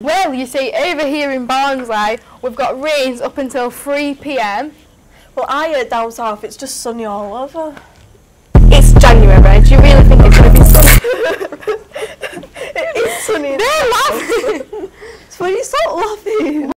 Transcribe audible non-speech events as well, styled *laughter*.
Well, you see, over here in Barnsley, we've got rains up until 3 pm. Well, I heard down south it's just sunny all over. It's January. Do you really think it's going to be sunny? *laughs* It is sunny. They're laughing. *laughs* It's when you stop laughing,